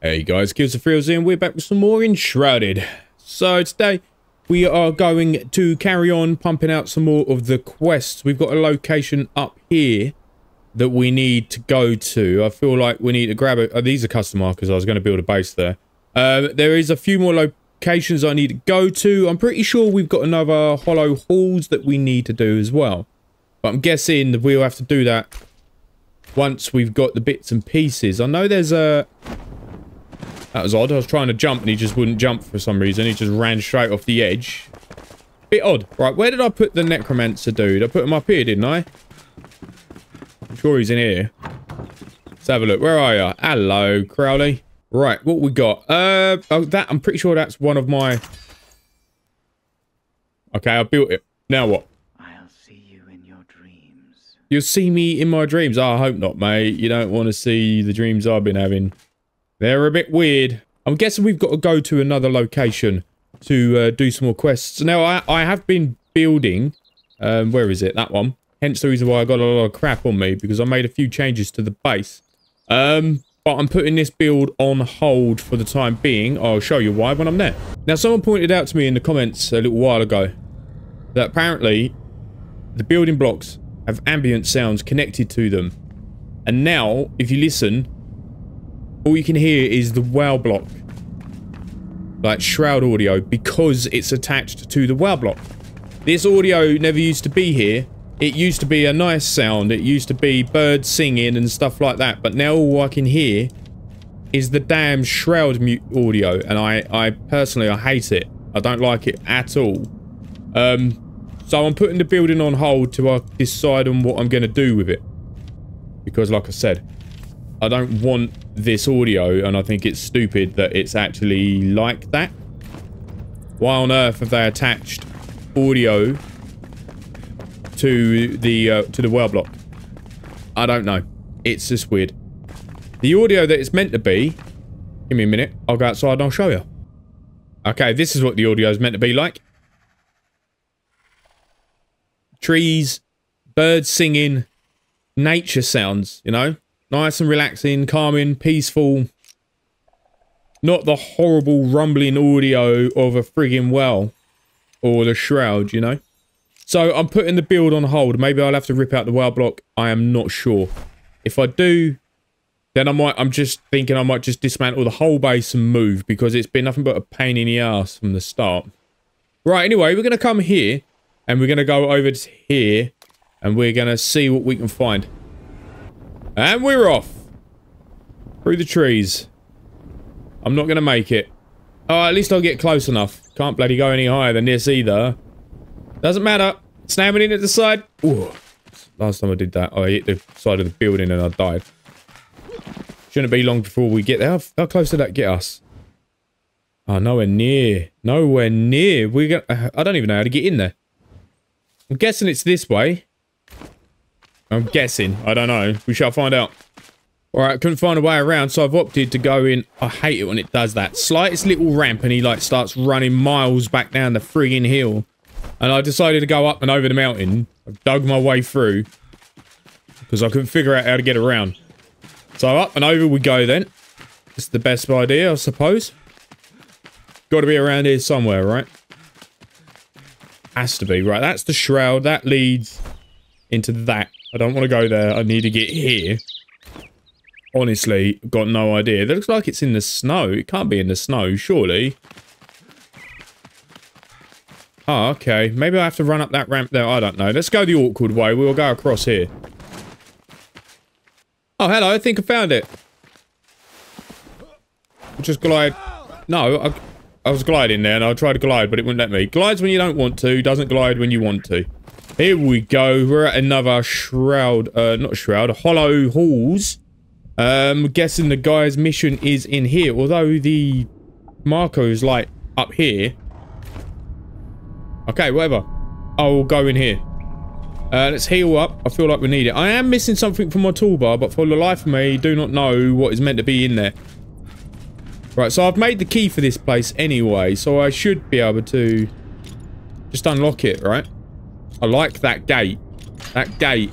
Hey guys, Kills4Thrills and we're back with some more Enshrouded. So today, we are going to carry on pumping out some more of the quests. We've got a location up here that we need to go to. I feel like we need to grab it. Oh, these are custom markers. I was going to build a base there. Um, there is a few more locations I need to go to. I'm pretty sure we've got another hollow halls that we need to do as well. But I'm guessing that we'll have to do that once we've got the bits and pieces. I know there's a... That was odd. I was trying to jump and he just wouldn't jump for some reason. He just ran straight off the edge. Bit odd. Right, where did I put the necromancer dude? I put him up here, didn't I? I'm sure he's in here. Let's have a look. Where are you? Hello, Crowley. Right, what we got? Uh, oh, that, I'm pretty sure that's one of my... Okay, I built it. Now what? I'll see you in your dreams. You'll see me in my dreams. Oh, I hope not, mate. You don't want to see the dreams I've been having. They're a bit weird. I'm guessing we've got to go to another location to uh, do some more quests. Now, I, I have been building... Um, where is it? That one. Hence the reason why I got a lot of crap on me, because I made a few changes to the base. Um, but I'm putting this build on hold for the time being. I'll show you why when I'm there. Now, someone pointed out to me in the comments a little while ago that apparently the building blocks have ambient sounds connected to them. And now, if you listen, all you can hear is the wow block. Like shroud audio because it's attached to the wow block. This audio never used to be here. It used to be a nice sound. It used to be birds singing and stuff like that. But now all I can hear is the damn shroud mute audio. And I, I personally, I hate it. I don't like it at all. Um, so I'm putting the building on hold to uh, decide on what I'm going to do with it. Because like I said, I don't want this audio and I think it's stupid that it's actually like that. Why on earth have they attached audio to the uh, to the well block? I don't know. It's just weird. The audio that it's meant to be... Give me a minute. I'll go outside and I'll show you. Okay, this is what the audio is meant to be like. Trees, birds singing, nature sounds, you know? Nice and relaxing, calming, peaceful. Not the horrible rumbling audio of a frigging well. Or the shroud, you know? So I'm putting the build on hold. Maybe I'll have to rip out the well block. I am not sure. If I do, then I might, I'm just thinking I might just dismantle the whole base and move because it's been nothing but a pain in the ass from the start. Right, anyway, we're going to come here and we're going to go over to here and we're going to see what we can find. And we're off. Through the trees. I'm not going to make it. Oh, at least I'll get close enough. Can't bloody go any higher than this either. Doesn't matter. Snapping in at the side. Ooh. Last time I did that, I hit the side of the building and I died. Shouldn't be long before we get there. How, how close did that get us? Oh, nowhere near. Nowhere near. We got. I don't even know how to get in there. I'm guessing it's this way. I'm guessing. I don't know. We shall find out. Alright, couldn't find a way around, so I've opted to go in. I hate it when it does that. Slightest little ramp and he like starts running miles back down the frigging hill. And I decided to go up and over the mountain. I dug my way through. Because I couldn't figure out how to get around. So up and over we go then. It's the best idea, I suppose. Got to be around here somewhere, right? Has to be. Right, that's the shroud. That leads into that. I don't want to go there. I need to get here. Honestly, got no idea. That looks like it's in the snow. It can't be in the snow, surely. Oh, okay. Maybe I have to run up that ramp there. I don't know. Let's go the awkward way. We'll go across here. Oh, hello. I think I found it. Just glide. No, I, I was gliding there and I tried to glide, but it wouldn't let me. Glides when you don't want to. Doesn't glide when you want to. Here we go. We're at another shroud. Uh, not shroud. Hollow halls. Um, guessing the guy's mission is in here. Although the Marco's like up here. Okay, whatever. I'll go in here. Uh, let's heal up. I feel like we need it. I am missing something from my toolbar, but for the life of me, do not know what is meant to be in there. Right, so I've made the key for this place anyway, so I should be able to just unlock it, right? I like that gate. That gate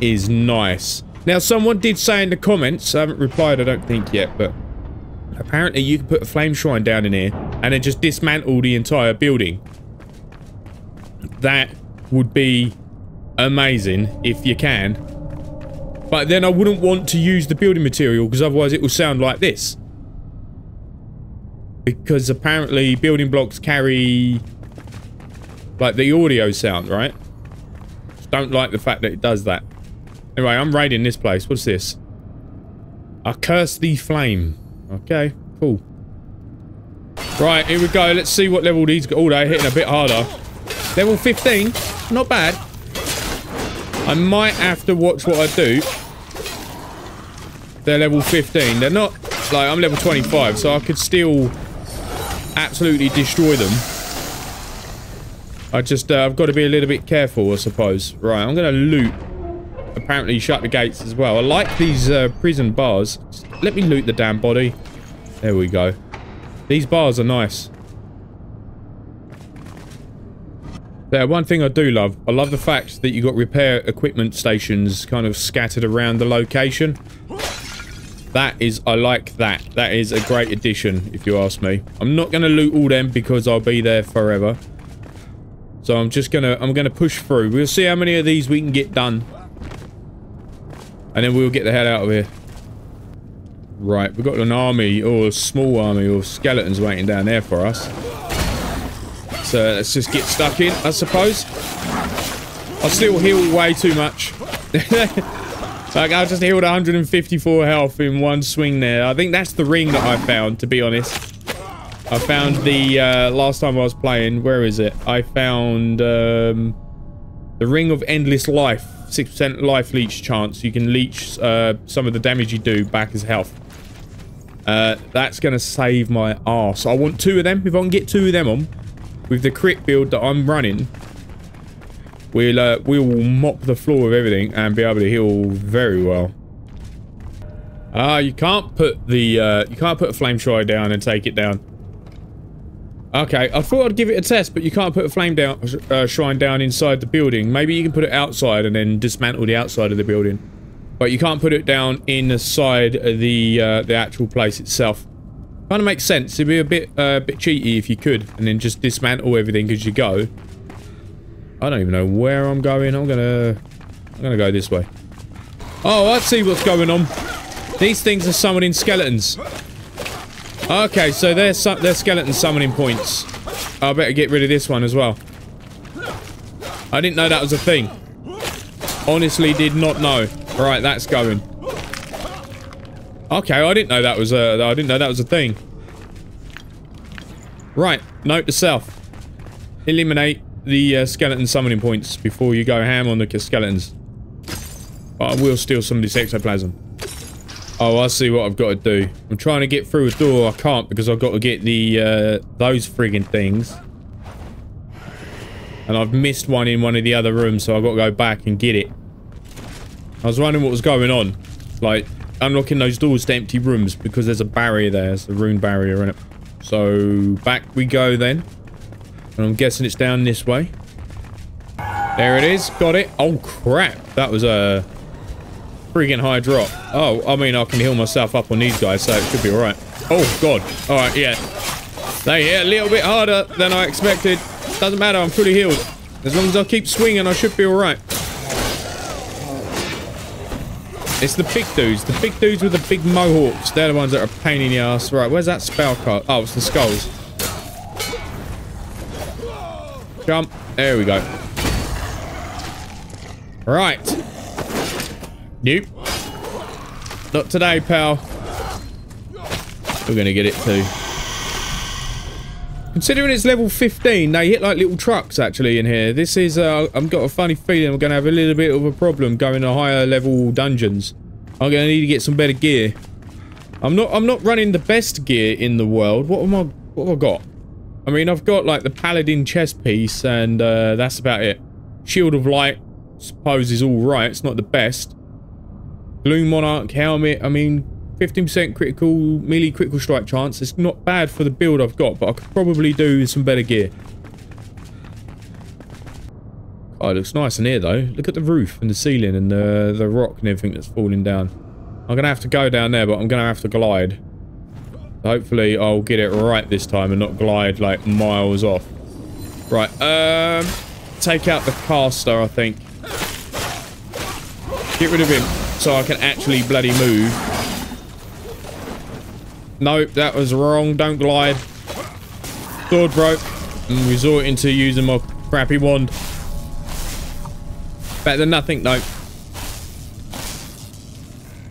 is nice. Now, someone did say in the comments, I haven't replied, I don't think yet, but Apparently you can put a flame shrine down in here and then just dismantle the entire building. That would be amazing if you can. But then I wouldn't want to use the building material because otherwise it will sound like this. Because apparently building blocks carry like the audio sound, right? Just don't like the fact that it does that. Anyway, I'm raiding this place. What's this? I curse the flame. Okay, cool. Right, here we go. Let's see what level these... Oh, they're hitting a bit harder. Level 15. Not bad. I might have to watch what I do. They're level 15. They're not... Like, I'm level 25, so I could still absolutely destroy them. I just... Uh, I've got to be a little bit careful, I suppose. Right, I'm going to loot. Apparently shut the gates as well. I like these uh, prison bars. Let me loot the damn body. There we go. These bars are nice. Yeah, one thing I do love, I love the fact that you got repair equipment stations kind of scattered around the location. That is, I like that. That is a great addition, if you ask me. I'm not going to loot all them because I'll be there forever. So I'm just to, I'm to push through. We'll see how many of these we can get done. And then we'll get the hell out of here. Right, we've got an army, or a small army of skeletons waiting down there for us. So let's just get stuck in, I suppose. I still heal way too much. like, I just healed 154 health in one swing there. I think that's the ring that I found, to be honest. I found the, uh, last time I was playing, where is it? I found, um, the Ring of Endless Life. 6% life leech chance. You can leech uh, some of the damage you do back as health. Uh, that's going to save my arse. I want two of them. If I can get two of them on, with the crit build that I'm running, we'll uh, we will mop the floor of everything and be able to heal very well. Ah, you can't put the uh, you can't put a flame down and take it down. Okay, I thought I'd give it a test, but you can't put a flame down uh, shrine down inside the building. Maybe you can put it outside and then dismantle the outside of the building, but you can't put it down inside the uh, the actual place itself. Kind of makes sense. It'd be a bit, uh, bit cheaty if you could, and then just dismantle everything as you go. I don't even know where I'm going. I'm gonna, I'm gonna go this way. Oh, let's see what's going on. These things are summoning skeletons. Okay, so they're they're skeleton summoning points. I better get rid of this one as well. I didn't know that was a thing. Honestly, did not know. Right, that's going. Okay, I didn't know that was a. I didn't know that was a thing. Right, note to self: eliminate the uh, skeleton summoning points before you go ham on the skeletons. But I will steal some of this ectoplasm. Oh, I see what I've got to do. I'm trying to get through a door. I can't because I've got to get the uh, those frigging things. And I've missed one in one of the other rooms, so I've got to go back and get it. I was wondering what was going on. Like, unlocking those doors to empty rooms because there's a barrier there. There's a rune barrier in it. So back we go then. And I'm guessing it's down this way. There it is. Got it. Oh, crap. That was a freaking high drop. Oh, I mean, I can heal myself up on these guys, so it should be alright. Oh, God. Alright, yeah. They hit a little bit harder than I expected. Doesn't matter. I'm fully healed. As long as I keep swinging, I should be alright. It's the big dudes. The big dudes with the big mohawks. They're the ones that are a pain in the ass. Right, where's that spell card? Oh, it's the skulls. Jump. There we go. Right. Nope. Not today, pal. We're going to get it too. Considering it's level 15, they hit like little trucks actually in here. This is, uh, I've got a funny feeling we're going to have a little bit of a problem going to higher level dungeons. I'm going to need to get some better gear. I'm not, I'm not running the best gear in the world. What am I, what have I got? I mean, I've got like the Paladin chest piece and uh, that's about it. Shield of Light, suppose is alright. It's not the best. Gloom Monarch helmet, I mean, 15% critical, melee critical strike chance. It's not bad for the build I've got, but I could probably do some better gear. Oh, it looks nice in here though. Look at the roof and the ceiling and the, the rock and everything that's falling down. I'm going to have to go down there, but I'm going to have to glide. Hopefully I'll get it right this time and not glide like miles off. Right, um, take out the caster, I think. Get rid of him so I can actually bloody move. Nope, that was wrong. Don't glide. Sword broke. I'm resorting to using my crappy wand. Better than nothing, nope.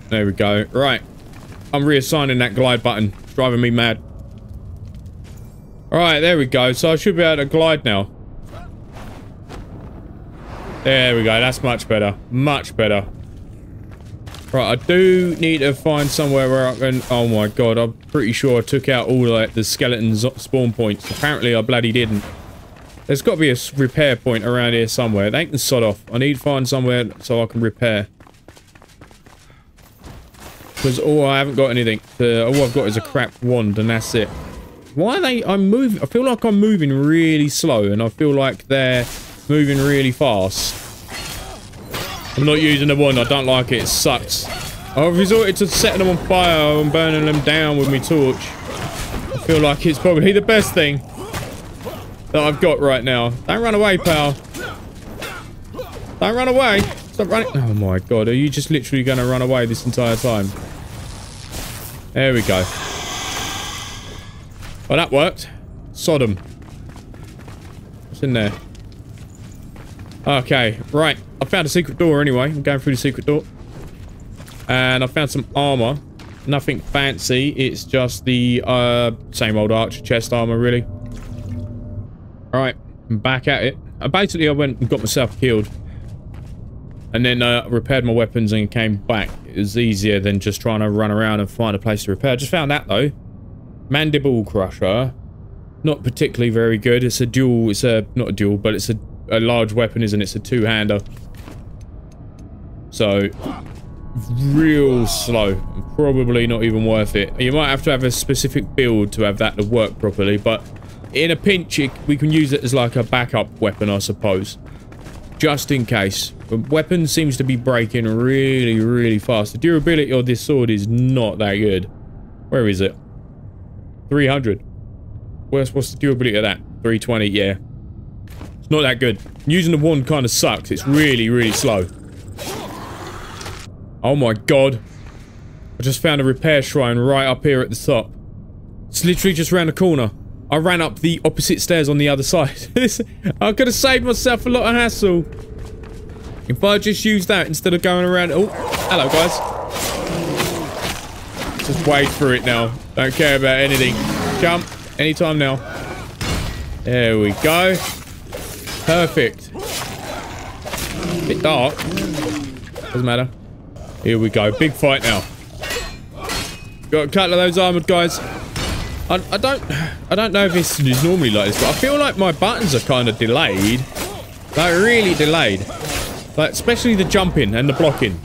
There we go. Right. I'm reassigning that glide button. Driving me mad. Alright, there we go. So I should be able to glide now. There we go. That's much better. Much better. Right, I do need to find somewhere where I can... Oh my god, I'm pretty sure I took out all like, the skeleton spawn points. Apparently I bloody didn't. There's got to be a repair point around here somewhere. They can sod off. I need to find somewhere so I can repair. Because oh, I haven't got anything. To, all I've got is a crap wand and that's it. Why are they... I'm moving... I feel like I'm moving really slow and I feel like they're moving really fast. I'm not using the one. I don't like it. It sucks. I've resorted to setting them on fire and burning them down with my torch. I feel like it's probably the best thing that I've got right now. Don't run away, pal. Don't run away. Stop running. Oh my god, are you just literally going to run away this entire time? There we go. Well, that worked. Sodom. What's in there? Okay, right. I found a secret door anyway. I'm going through the secret door. And I found some armor. Nothing fancy. It's just the uh, same old archer chest armor, really. Alright, I'm back at it. Uh, basically, I went and got myself killed. And then uh, repaired my weapons and came back. It was easier than just trying to run around and find a place to repair. Just found that, though. Mandible Crusher. Not particularly very good. It's a dual... It's a... Not a dual, but it's a a large weapon, isn't it? It's a two-hander. So, real slow. Probably not even worth it. You might have to have a specific build to have that to work properly, but in a pinch, it, we can use it as like a backup weapon, I suppose. Just in case. The weapon seems to be breaking really, really fast. The durability of this sword is not that good. Where is it? 300. What's, what's the durability of that? 320, yeah. It's not that good. Using the wand kind of sucks. It's really, really slow. Oh my god. I just found a repair shrine right up here at the top. It's literally just around the corner. I ran up the opposite stairs on the other side. I could have saved myself a lot of hassle. If I just used that instead of going around... Oh, hello guys. Just wade through it now. Don't care about anything. Jump. Anytime now. There we go. Perfect. Bit dark. Doesn't matter. Here we go. Big fight now. Got a couple of those armored guys. I, I don't I don't know if this is normally like this, but I feel like my buttons are kind of delayed. Like really delayed. Like especially the jumping and the blocking.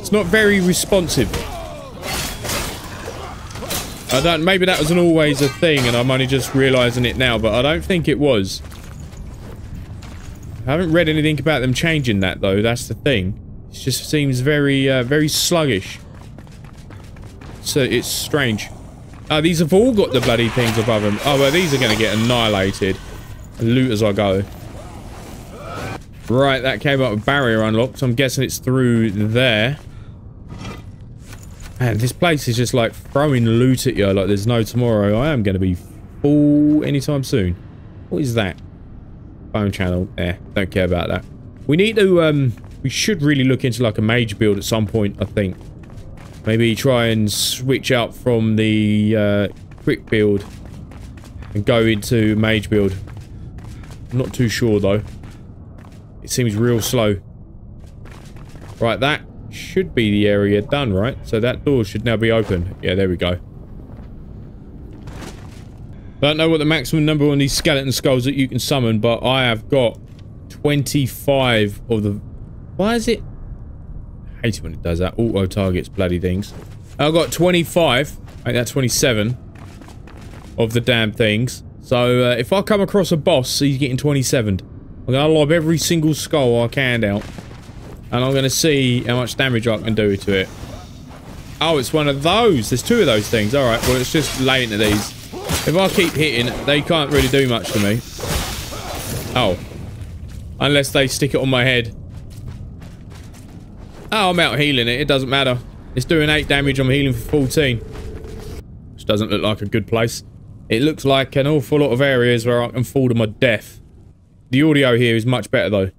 It's not very responsive. I don't, maybe that wasn't always a thing and I'm only just realising it now, but I don't think it was. I haven't read anything about them changing that though, that's the thing. It just seems very, uh, very sluggish. So it's strange. Oh, these have all got the bloody things above them. Oh, well, these are going to get annihilated. Loot as I go. Right, that came up with barrier unlocked, so I'm guessing it's through there. Man, this place is just like throwing loot at you like there's no tomorrow. I am going to be full anytime soon. What is that? Phone channel. Eh, don't care about that. We need to, um, we should really look into like a mage build at some point, I think. Maybe try and switch out from the uh, quick build and go into mage build. I'm not too sure though. It seems real slow. Right, that should be the area done, right? So that door should now be open. Yeah, there we go. Don't know what the maximum number on these skeleton skulls that you can summon, but I have got 25 of the... Why is it... I hate it when it does that. Auto targets bloody things. I've got 25. I think that's 27 of the damn things. So uh, if I come across a boss, he's getting 27. I'm going to lob every single skull I can out. And I'm going to see how much damage I can do to it. Oh, it's one of those. There's two of those things. All right, well, let's just lay into these. If I keep hitting, they can't really do much to me. Oh. Unless they stick it on my head. Oh, I'm out healing it. It doesn't matter. It's doing 8 damage. I'm healing for 14. Which doesn't look like a good place. It looks like an awful lot of areas where I can fall to my death. The audio here is much better, though.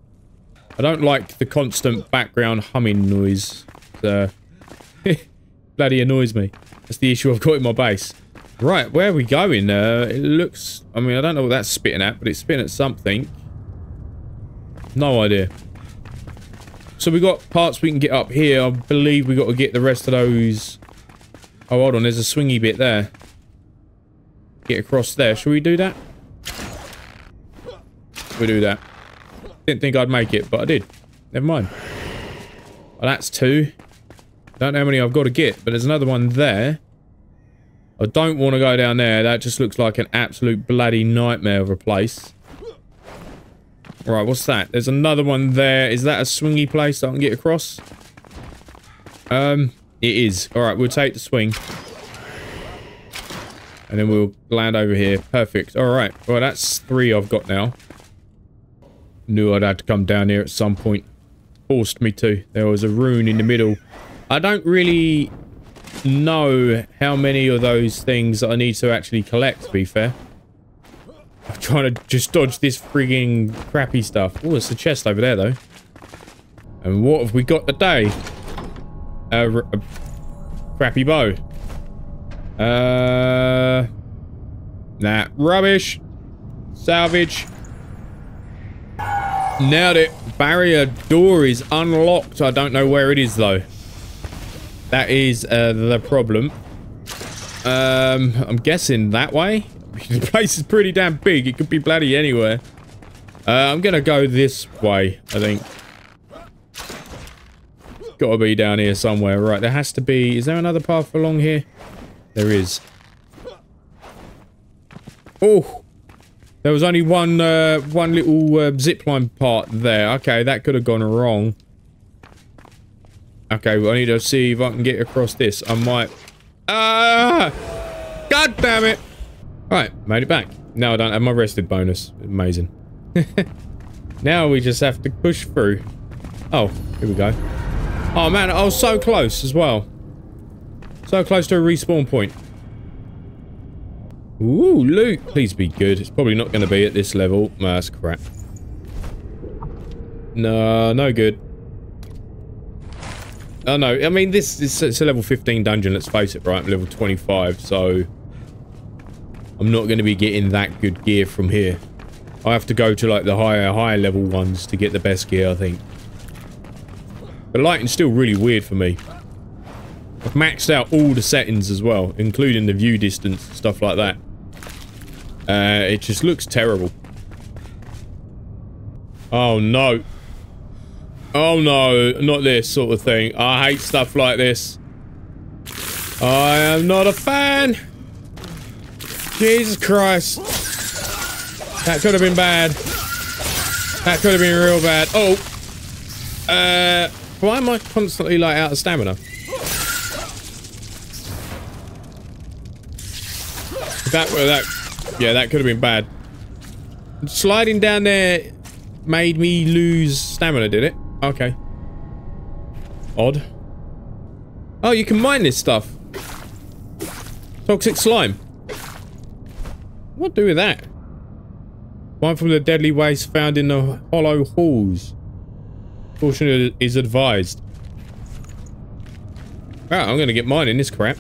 I don't like the constant background humming noise. Uh, bloody annoys me. That's the issue I've got in my base. Right, where are we going? Uh, it looks... I mean, I don't know what that's spitting at, but it's spitting at something. No idea. So we got parts we can get up here. I believe we got to get the rest of those... Oh, hold on. There's a swingy bit there. Get across there. Shall we do that? We do that. Didn't think I'd make it, but I did. Never mind. Well, that's two. Don't know how many I've got to get, but there's another one there. I don't want to go down there. That just looks like an absolute bloody nightmare of a place. Right, what's that? There's another one there. Is that a swingy place that I can get across? Um, it is. Alright, we'll take the swing. And then we'll land over here. Perfect. Alright, well that's three I've got now. Knew I'd have to come down here at some point. Forced me to. There was a rune in the middle. I don't really know how many of those things that I need to actually collect, to be fair. I'm trying to just dodge this frigging crappy stuff. Oh, it's a chest over there, though. And what have we got today? A, a crappy bow. Uh... Nah, rubbish. Salvage. Nailed it. Barrier door is unlocked. I don't know where it is, though. That is uh, the problem. Um, I'm guessing that way. the place is pretty damn big. It could be bloody anywhere. Uh, I'm gonna go this way, I think. Gotta be down here somewhere. Right, there has to be... Is there another path along here? There is. Oh! There was only one, uh, one little uh, zipline part there. Okay, that could have gone wrong. Okay, well, I need to see if I can get across this. I might... Ah! God damn it! Right, made it back. Now I don't have my rested bonus. Amazing. now we just have to push through. Oh, here we go. Oh man, I was so close as well. So close to a respawn point. Ooh, loot. Please be good. It's probably not going to be at this level. Nah, that's crap. No, no good. Oh no, I mean this is it's a level 15 dungeon, let's face it, right? I'm level 25, so I'm not going to be getting that good gear from here. I have to go to like the higher, higher level ones to get the best gear, I think. The lighting's still really weird for me. I've maxed out all the settings as well, including the view distance, stuff like that. Uh, it just looks terrible. Oh no. Oh no, not this sort of thing. I hate stuff like this. I am not a fan. Jesus Christ. That could have been bad. That could have been real bad. Oh. Uh, why am I constantly like out of stamina? That, that, yeah, that could have been bad. Sliding down there made me lose stamina, did it? Okay. Odd. Oh, you can mine this stuff. Toxic slime. What do with that? One from the deadly waste found in the hollow halls. Caution is advised. Oh, I'm gonna get mine in this crap.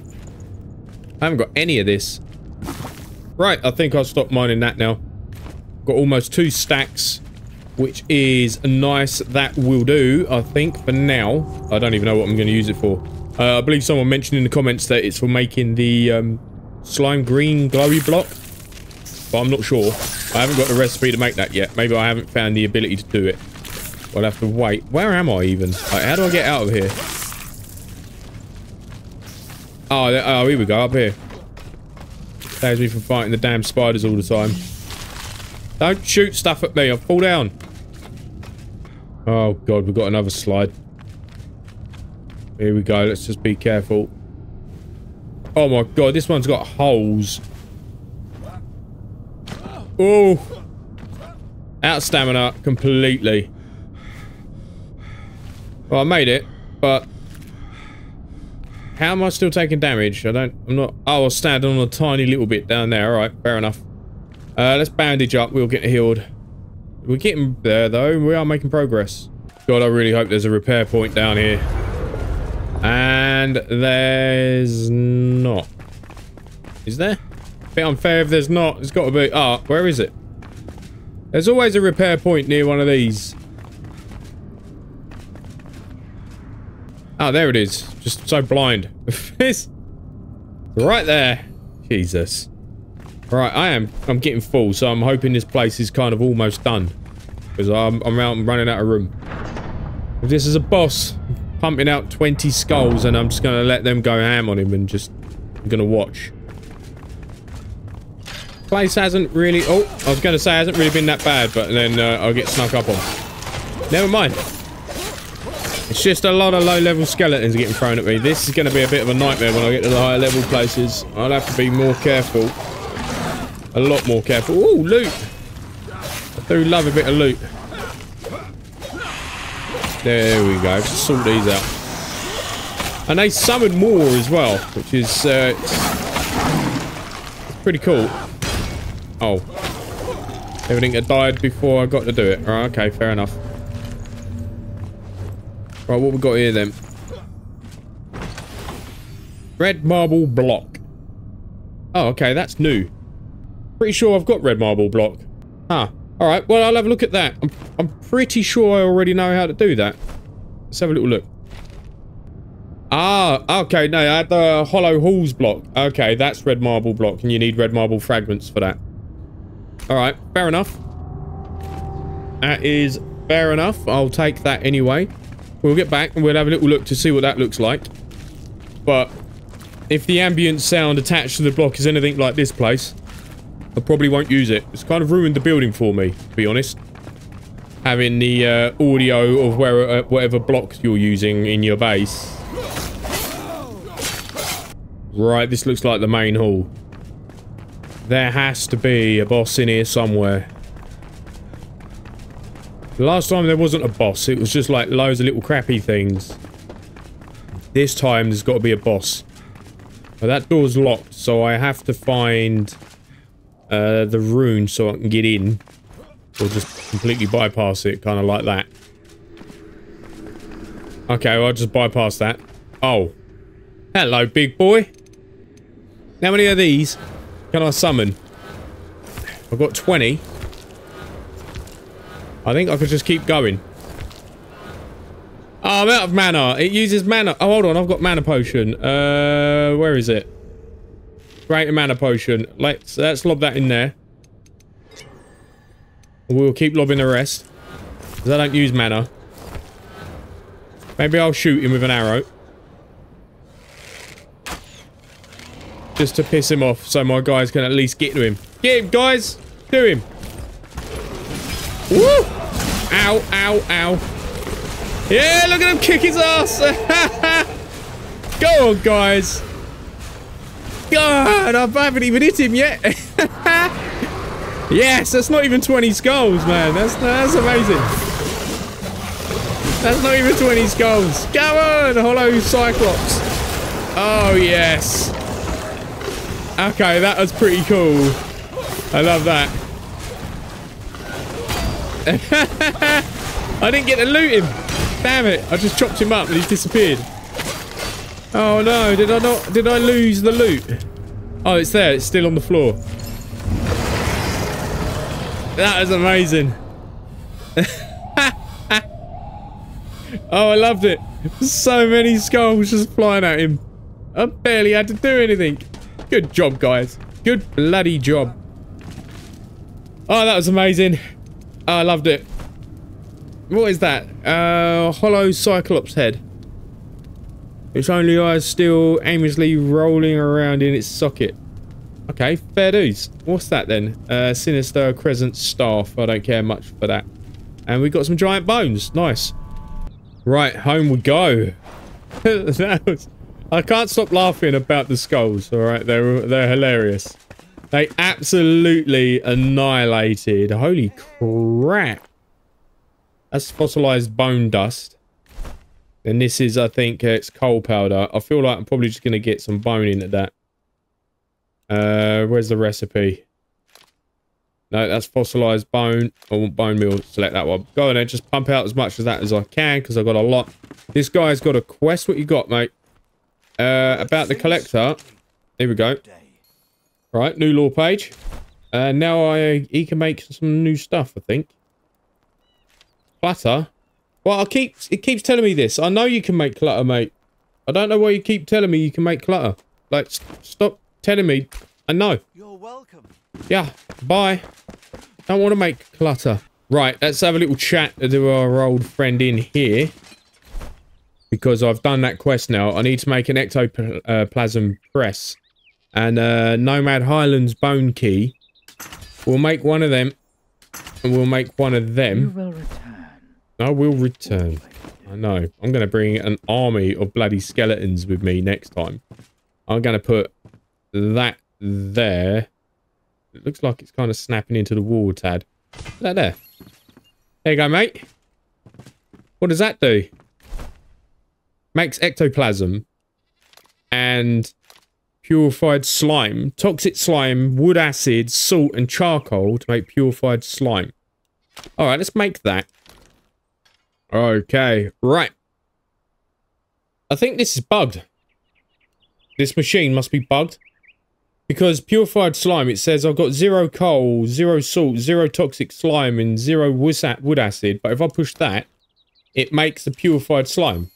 I haven't got any of this. Right, I think I'll stop mining that now. Got almost two stacks which is nice. That will do, I think, for now. I don't even know what I'm going to use it for. Uh, I believe someone mentioned in the comments that it's for making the um, slime green glowy block. But I'm not sure. I haven't got the recipe to make that yet. Maybe I haven't found the ability to do it. I'll have to wait. Where am I even? Right, how do I get out of here? Oh, oh, here we go, up here. Saves me from fighting the damn spiders all the time. Don't shoot stuff at me, I'll fall down. Oh god, we've got another slide. Here we go, let's just be careful. Oh my god, this one's got holes. Oh. Out stamina completely. Well, I made it, but how am I still taking damage? I don't, I'm not, oh, I'll stand on a tiny little bit down there. All right, fair enough. Uh, let's bandage up. We'll get healed. We're getting there, though. We are making progress. God, I really hope there's a repair point down here. And there's not. Is there? Bit unfair if there's not. It's got to be. Ah, oh, where is it? There's always a repair point near one of these. Oh, there it is. Just so blind. it's right there. Jesus. Right, I am. I'm getting full, so I'm hoping this place is kind of almost done. Because I'm, I'm, out, I'm running out of room. If this is a boss, pumping out 20 skulls, and I'm just going to let them go ham on him and just... I'm going to watch. Place hasn't really... Oh, I was going to say hasn't really been that bad, but then uh, I'll get snuck up on. Never mind. It's just a lot of low-level skeletons getting thrown at me. This is going to be a bit of a nightmare when I get to the higher level places. I'll have to be more careful. A lot more careful. Oh, loot! I do love a bit of loot. There we go. Just sort these out. And they summon more as well, which is uh, pretty cool. Oh. Everything had died before I got to do it. Alright, okay, fair enough. Right, what we got here then? Red marble block. Oh, okay, that's new. Pretty sure I've got red marble block. Ah, alright, well, I'll have a look at that. I'm, I'm pretty sure I already know how to do that. Let's have a little look. Ah, okay, no, I had the hollow halls block. Okay, that's red marble block, and you need red marble fragments for that. Alright, fair enough. That is fair enough. I'll take that anyway. We'll get back and we'll have a little look to see what that looks like. But if the ambient sound attached to the block is anything like this place, I probably won't use it. It's kind of ruined the building for me, to be honest. Having the uh, audio of where, uh, whatever blocks you're using in your base. Right, this looks like the main hall. There has to be a boss in here somewhere. Last time there wasn't a boss, it was just like loads of little crappy things. This time there's got to be a boss. But that door's locked, so I have to find uh, the rune so I can get in. Or just completely bypass it, kind of like that. Okay, well, I'll just bypass that. Oh. Hello, big boy. How many of these can I summon? I've got 20. I think I could just keep going. Oh, I'm out of mana. It uses mana. Oh, hold on. I've got mana potion. Uh, where is it? Greater mana potion. Let's let's lob that in there. We'll keep lobbing the rest. Because I don't use mana. Maybe I'll shoot him with an arrow. Just to piss him off so my guys can at least get to him. Get him, guys! Do him! Ow, ow, ow. Yeah, look at him kick his ass. Go on, guys. God, I haven't even hit him yet. yes, that's not even 20 skulls, man. That's, that's amazing. That's not even 20 skulls. Go on, Hollow Cyclops. Oh, yes. Okay, that was pretty cool. I love that. I didn't get to loot him. Damn it. I just chopped him up and he's disappeared. Oh no, did I not did I lose the loot? Oh, it's there. It's still on the floor. That is amazing. oh, I loved it. So many skulls just flying at him. I barely had to do anything. Good job, guys. Good bloody job. Oh, that was amazing. Oh, I loved it. What is that? Uh, hollow Cyclops head. Its only eyes still aimlessly rolling around in its socket. Okay, fair dues. What's that then? Uh, sinister crescent staff. I don't care much for that. And we got some giant bones. Nice. Right, home we go. was, I can't stop laughing about the skulls. All right, they're they're hilarious. They absolutely annihilated. Holy crap! That's fossilized bone dust. And this is, I think, uh, it's coal powder. I feel like I'm probably just going to get some bone into that. Uh, where's the recipe? No, that's fossilized bone. I want bone meal. Select that one. Go on then. Just pump out as much of that as I can because I've got a lot. This guy's got a quest. What you got, mate? Uh, about the collector. Here we go. Right, new lore page. And uh, now I he can make some new stuff, I think. Clutter? Well, I keep it keeps telling me this. I know you can make clutter, mate. I don't know why you keep telling me you can make clutter. Like, st stop telling me. I know. You're welcome. Yeah, bye. Don't want to make clutter. Right, let's have a little chat to our old friend in here. Because I've done that quest now. I need to make an ectoplasm press. And uh, Nomad Highlands bone key. We'll make one of them. And we'll make one of them. You will return. I will return. I know. I'm going to bring an army of bloody skeletons with me next time. I'm going to put that there. It looks like it's kind of snapping into the wall, Tad. That there. There you go, mate. What does that do? Makes ectoplasm and purified slime, toxic slime, wood acid, salt, and charcoal to make purified slime. All right, let's make that. Okay, right. I think this is bugged. This machine must be bugged. Because purified slime, it says I've got zero coal, zero salt, zero toxic slime, and zero wood acid. But if I push that, it makes the purified slime.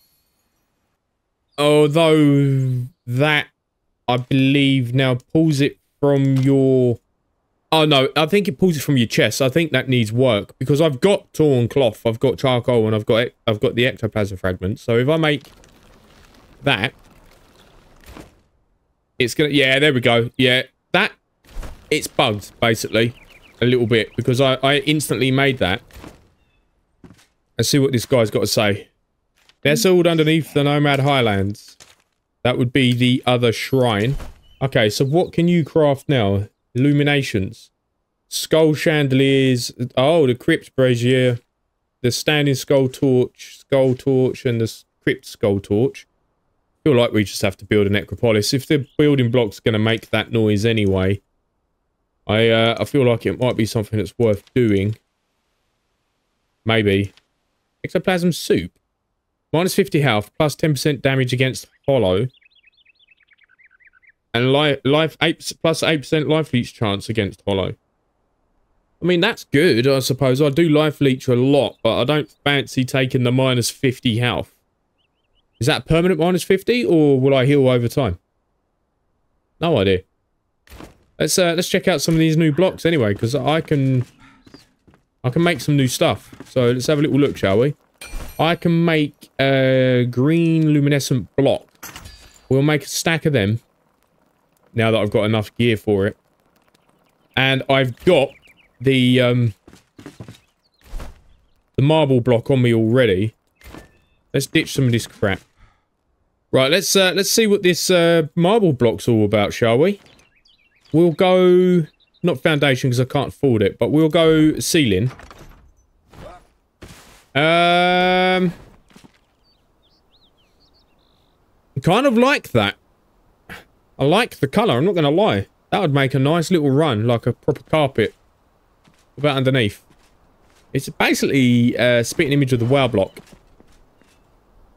Although that, I believe, now pulls it from your... Oh no, I think it pulls it from your chest. I think that needs work because I've got torn cloth, I've got charcoal, and I've got I've got the ectoplasm fragments. So if I make that, it's gonna, yeah, there we go. Yeah, that, it's bugged, basically, a little bit, because I, I instantly made that. Let's see what this guy's got to say. Nestled underneath the Nomad Highlands. That would be the other shrine. Okay, so what can you craft now? Illuminations. Skull chandeliers. Oh, the crypt brazier. The standing skull torch. Skull torch and the crypt skull torch feel like we just have to build a necropolis. If the building block's going to make that noise anyway, I uh, I feel like it might be something that's worth doing. Maybe. Ectoplasm soup. Minus 50 health, plus 10% damage against hollow. And life, life 8 plus 8% life leech chance against hollow. I mean, that's good, I suppose. I do life leech a lot, but I don't fancy taking the minus 50 health. Is that permanent minus 50 or will I heal over time? No idea. Let's uh, let's check out some of these new blocks anyway, because I can I can make some new stuff. So let's have a little look, shall we? I can make a green luminescent block. We'll make a stack of them. Now that I've got enough gear for it. And I've got the um the marble block on me already. Let's ditch some of this crap. Right, let's uh, let's see what this uh, marble block's all about, shall we? We'll go... Not foundation, because I can't afford it, but we'll go ceiling. Um... kind of like that. I like the colour, I'm not going to lie. That would make a nice little run, like a proper carpet. What about underneath? It's basically a spitting image of the WoW block.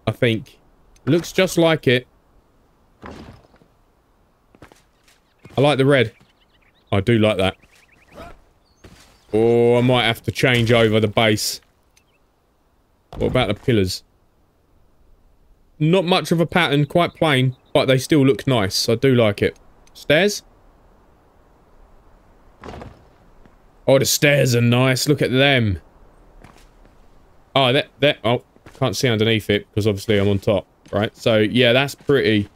I think. Looks just like it. I like the red. I do like that. Or oh, I might have to change over the base. What about the pillars? Not much of a pattern, quite plain, but they still look nice. I do like it. Stairs? Oh, the stairs are nice. Look at them. Oh, that, that, oh, can't see underneath it because obviously I'm on top right? So, yeah, that's pretty...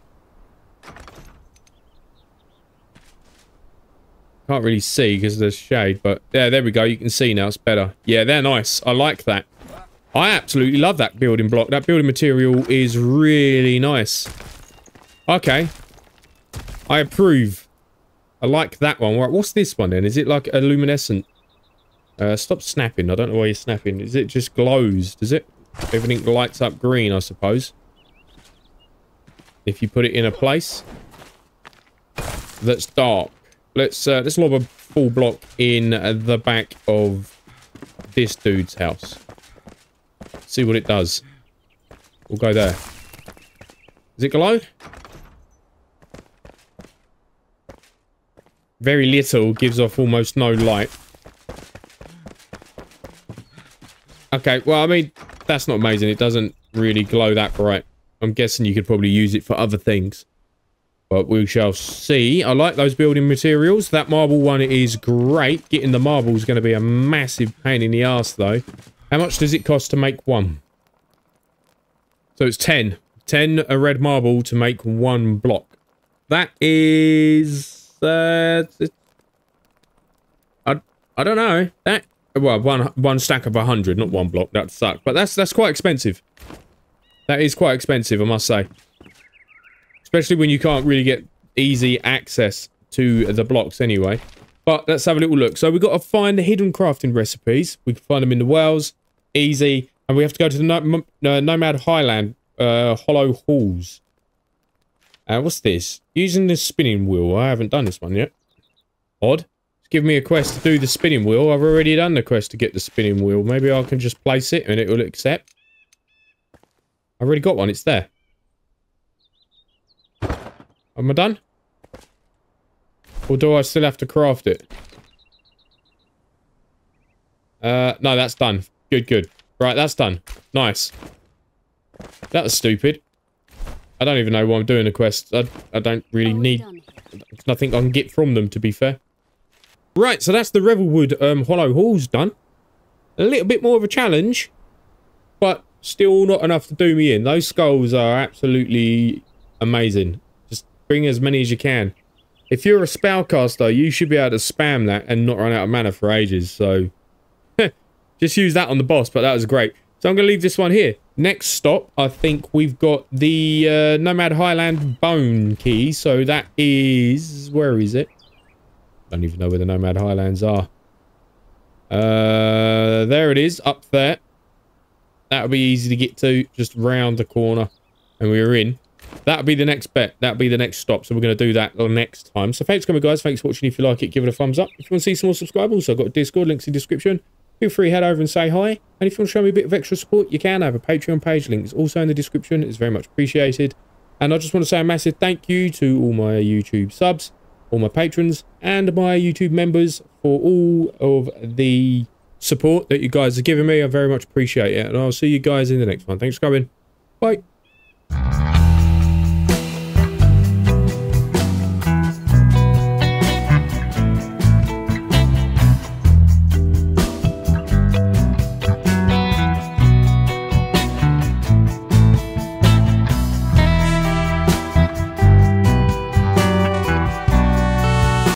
Can't really see because there's shade, but yeah, there we go. You can see now. It's better. Yeah, they're nice. I like that. I absolutely love that building block. That building material is really nice. Okay. I approve. I like that one. Right, what's this one then? Is it like a luminescent? Uh, stop snapping. I don't know why you're snapping. Is it just glows? Does it? Everything lights up green, I suppose. If you put it in a place that's dark. Let's uh, let's lob a full block in the back of this dude's house. See what it does. We'll go there. Does it glow? Very little, gives off almost no light. Okay, well, I mean, that's not amazing. It doesn't really glow that bright. I'm guessing you could probably use it for other things. But we shall see. I like those building materials. That marble one is great. Getting the marble is going to be a massive pain in the ass, though. How much does it cost to make one? So it's 10. 10 a red marble to make one block. That is... Uh, I, I don't know. That well, one one stack of 100, not one block. That suck. But that's that's quite expensive. That is quite expensive, I must say. Especially when you can't really get easy access to the blocks anyway. But let's have a little look. So we've got to find the hidden crafting recipes. We can find them in the wells. Easy. And we have to go to the uh, Nomad Highland uh, Hollow Halls. Uh, what's this? Using the spinning wheel. I haven't done this one yet. Odd. It's giving me a quest to do the spinning wheel. I've already done the quest to get the spinning wheel. Maybe I can just place it and it will accept. I've already got one. It's there. Am I done? Or do I still have to craft it? Uh, no, that's done. Good, good. Right, that's done. Nice. That was stupid. I don't even know why I'm doing the quest. I, I don't really need... nothing I can get from them, to be fair. Right, so that's the Revelwood um, Hollow Halls done. A little bit more of a challenge, but still not enough to do me in. Those skulls are absolutely amazing. Just bring as many as you can. If you're a spellcaster, you should be able to spam that and not run out of mana for ages. So, just use that on the boss, but that was great. So I'm going to leave this one here. Next stop, I think we've got the uh, Nomad Highland Bone Key. So that is... Where is it? I don't even know where the Nomad Highlands are. Uh, there it is, up there. That'll be easy to get to, just round the corner. And we're in. That'll be the next bet. That'll be the next stop. So we're going to do that next time. So thanks for coming, guys. Thanks for watching. If you like it, give it a thumbs up. If you want to see some more subscribers, I've got a Discord. Links in the description. Feel free to head over and say hi. And if you want to show me a bit of extra support, you can. I have a Patreon page. Link is also in the description. It's very much appreciated. And I just want to say a massive thank you to all my YouTube subs, all my patrons, and my YouTube members for all of the support that you guys are giving me. I very much appreciate it. And I'll see you guys in the next one. Thanks for coming. Bye.